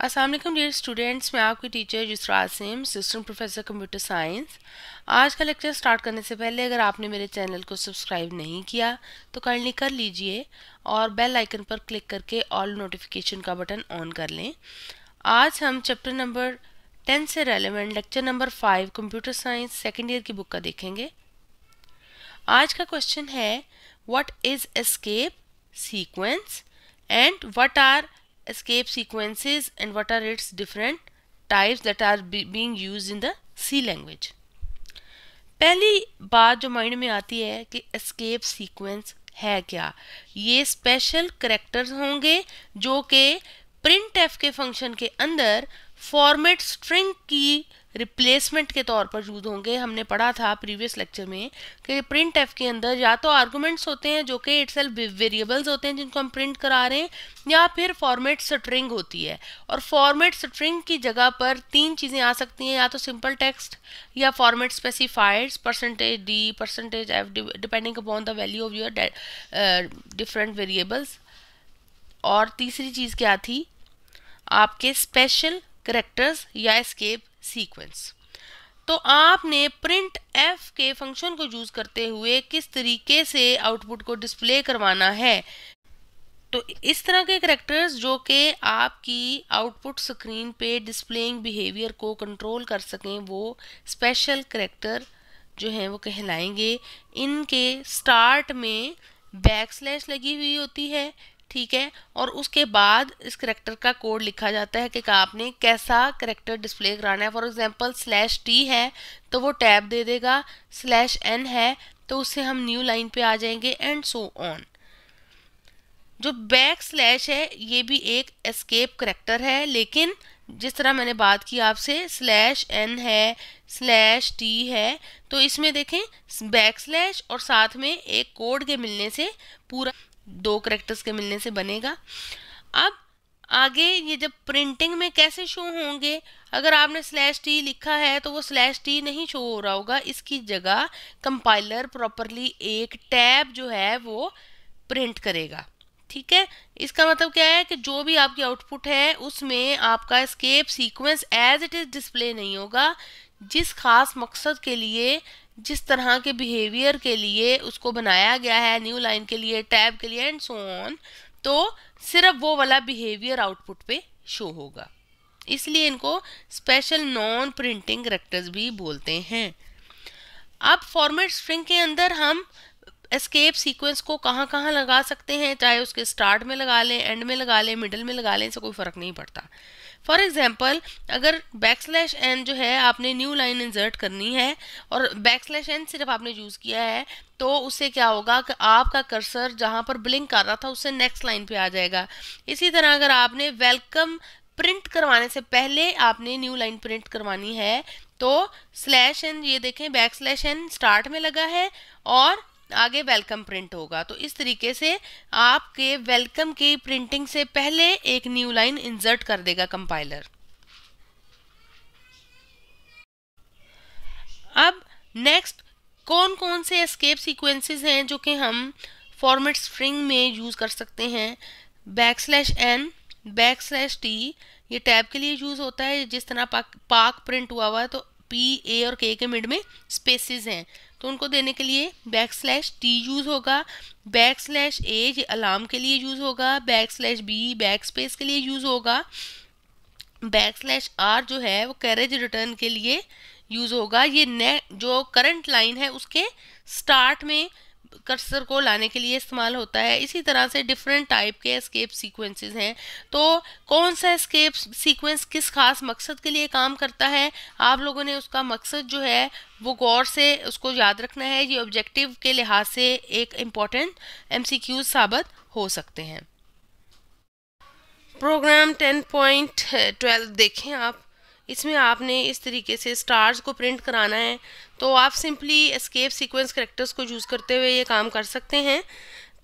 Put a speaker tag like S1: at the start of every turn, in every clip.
S1: Aslam dear students मैं आपकी teacher जिसरा Asim assistant professor computer science आज का लेक्चर स्टार्ट करने से पहले अगर आपने मेरे चैनल को सब्सक्राइब नहीं किया तो काइंडली कर लीजिए और बेल आइकन पर क्लिक करके ऑल नोटिफिकेशन का बटन ऑन कर लें। आज हम चैप्टर नंबर टेन से relevant lecture number five computer science second year की बुक का देखेंगे। आज का क्वेश्चन है what is escape sequence and what are escape sequences and what are its different types that are be being used in the C language. पहली बात जो mind में आती है कि एस्केप सीक्वेंस है क्या ये स्पेशल करेक्टर्स होंगे जो कि प्रिंट एफ़ के फ़ंक्शन के अंदर फॉर्मेट स्ट्रिंग की रिप्लेसमेंट के तौर पर यूज़ होंगे। हमने पढ़ा था प्रीवियस लेक्चर में कि प्रिंट एफ़ के अंदर या तो आर्गूमेंट्स होते हैं जो कि इट्स वेरिएबल्स होते हैं जिनको हम प्रिंट करा रहे हैं, या फिर फॉर्मेट स्ट्रिंग होती है। और फॉर्मेट स्ट्रिंग की जगह पर तीन चीज़ें आ सकती हैं, या तो सिंपल टेक्स्ट या format specified percentage d percentage f depending upon the value of your different variables और तीसरी चीज़ क्या थी? आपके स्पेशल करेक्टर्स या एस्केप सीक्वेंस तो आपने प्रिंट एफ़ के फ़ंक्शन को यूज़ करते हुए किस तरीके से आउटपुट को डिस्प्ले करवाना है? तो इस तरह के करेक्टर्स जो कि आपकी आउटपुट स्क्रीन पे डिस्प्लेइंग बिहेवियर को कंट्रोल कर सकें, वो स्पेशल करेक्टर जो हैं, वो कहलाएँगे। इनके स्टार्ट में बैक स्लैश लगी हुई होती है ठीक है? और उसके बाद इस करेक्टर का कोड लिखा जाता है कि आपने कैसा करेक्टर डिस्प्ले कराना है। फॉर एग्जांपल स्लैश टी है तो वो टैब दे देगा स्लैश एन है तो उससे हम न्यू लाइन पे आ जाएँगे एंड सो ऑन जो बैक स्लैश है, ये भी एक एस्केप करेक्टर है, लेकिन जिस तरह मैंने बात की आपसे स्लैश एन है स्लैश टी है तो इसमें देखें बैक स्लैश और साथ में एक कोड के मिलने से पूरा दो करेक्टर्स के मिलने से बनेगा। अब आगे ये जब प्रिंटिंग में कैसे शो होंगे, अगर आपने स्लैश टी लिखा है तो वो स्लैश टी नहीं शो हो रहा होगा। इसकी जगह कंपाइलर प्रॉपरली एक टैब जो है, वो प्रिंट करेगा। ठीक है? इसका मतलब क्या है कि जो भी आपकी आउटपुट है, उसमें आपका escape sequence as it is display नहीं होगा, जिस खास मकसद के लिए जिस तरह के बिहेवियर के लिए उसको बनाया गया है न्यू लाइन के लिए टैब के लिए एंड सो ऑन तो सिर्फ़ वो वाला बिहेवियर आउटपुट पे शो होगा। इसलिए इनको स्पेशल नॉन प्रिंटिंग करेक्टर्स भी बोलते हैं। अब फॉर्मेट स्ट्रिंग के अंदर हम एस्केप सीक्वेंस को कहाँ कहाँ लगा सकते हैं? चाहे उसके स्टार्ट में लगा लें एंड में लगा लें मिडल में लगा लें, इससे कोई फ़र्क नहीं पड़ता। फॉर एग्ज़ाम्पल अगर बैक स्लैश एन जो है, आपने न्यू लाइन इंसर्ट करनी है और बैक स्लैश एन सिर्फ़ आपने यूज़ किया है तो उससे क्या होगा कि आपका कर्सर जहाँ पर ब्लिंक कर रहा था, उससे नेक्स्ट लाइन पे आ जाएगा। इसी तरह अगर आपने वेलकम प्रिंट करवाने से पहले आपने न्यू लाइन प्रिंट करवानी है तो स्लैश एन ये देखें बैक स्लैश एन स्टार्ट में लगा है और आगे वेलकम प्रिंट होगा। तो इस तरीके से आपके वेलकम की प्रिंटिंग से पहले एक न्यू लाइन इंसर्ट कर देगा कंपाइलर अब नेक्स्ट कौन कौन से एस्केप सीक्वेंसेस हैं जो कि हम फॉर्मेट स्ट्रिंग में यूज़ कर सकते हैं? Backslash N backslash T ये टैब के लिए यूज़ होता है। जिस तरह पाक, पाक प्रिंट हुआ हुआ है तो पी ए और के के मिड में स्पेसिस हैं। तो उनको देने के लिए बैक स्लैश टी यूज़ होगा बैक स्लैश ए ये अलार्म के लिए यूज़ होगा backslash B backspace के लिए यूज़ होगा बैक स्लैश आर जो है वो कैरेज रिटर्न के लिए यूज़ होगा। ये ने जो करंट लाइन है उसके स्टार्ट में कर्सर को लाने के लिए इस्तेमाल होता है। इसी तरह से डिफरेंट टाइप के एस्केप सीक्वेंसेस हैं। तो कौन सा एस्केप सीक्वेंस किस खास मकसद के लिए काम करता है? आप लोगों ने उसका मकसद जो है, वो गौर से उसको याद रखना है। ये ऑब्जेक्टिव के लिहाज से एक इंपॉर्टेंट एम साबित हो सकते हैं। प्रोग्राम 10.12 देखें आप। इसमें आपने इस तरीके से स्टार्स को प्रिंट कराना है तो आप सिंपली एस्केप सीक्वेंस करेक्टर्स को यूज़ करते हुए ये काम कर सकते हैं।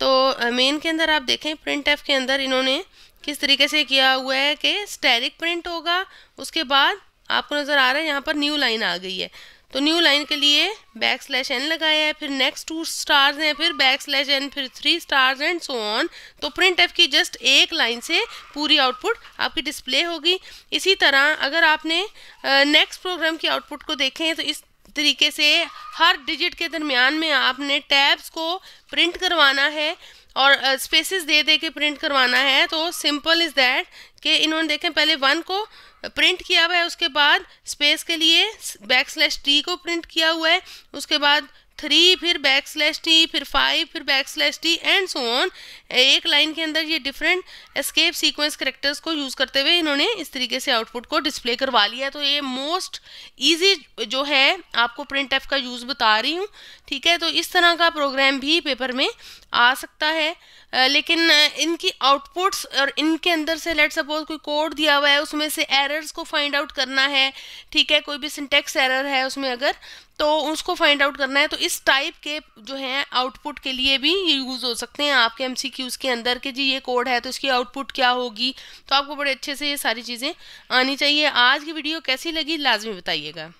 S1: तो मेन के अंदर आप देखें प्रिंट एफ़ के अंदर इन्होंने किस तरीके से किया हुआ है कि स्टेरिक प्रिंट होगा, उसके बाद आपको नज़र आ रहा है, यहाँ पर न्यू लाइन आ गई है। तो न्यू लाइन के लिए बैक स्लैश एन लगाया है, फिर नेक्स्ट टू स्टार्स हैं, फिर बैक स्लैश एन फिर three stars and so on तो प्रिंट एफ़ की जस्ट एक लाइन से पूरी आउटपुट आपकी डिस्प्ले होगी। इसी तरह अगर आपने नेक्स्ट प्रोग्राम की आउटपुट को देखें तो इस तरीके से हर डिजिट के दरमियान में आपने टैब्स को प्रिंट करवाना है। और स्पेसिस दे दे के प्रिंट करवाना है तो सिंपल इज़ दैट कि इन्होंने देखें, पहले वन को प्रिंट किया हुआ है, उसके बाद स्पेस के लिए बैक स्लैश टी को प्रिंट किया हुआ है, उसके बाद थ्री फिर बैक स्लैश टी फिर फाइव फिर backslash t and so on एक लाइन के अंदर ये डिफरेंट एस्केप सीक्वेंस करेक्टर्स को यूज़ करते हुए इन्होंने इस तरीके से आउटपुट को डिस्प्ले करवा लिया तो ये मोस्ट ईजी जो है, आपको प्रिंट एफ़ का यूज़ बता रही हूँ, ठीक है? तो इस तरह का प्रोग्राम भी पेपर में आ सकता है। लेकिन इनकी आउटपुट्स और इनके अंदर से लेट सपोज़ कोई कोड दिया हुआ है, उसमें से एरर्स को फाइंड आउट करना है, ठीक है? कोई भी सिंटेक्स एरर है, उसमें अगर तो उसको फाइंड आउट करना है तो इस टाइप के जो हैं आउटपुट के लिए भी ये यूज़ हो सकते हैं आपके एम के अंदर के जी ये कोड है तो इसकी आउटपुट क्या होगी। तो आपको बड़े अच्छे से ये सारी चीज़ें आनी चाहिए। आज की वीडियो कैसी लगी, लाजमी बताइएगा।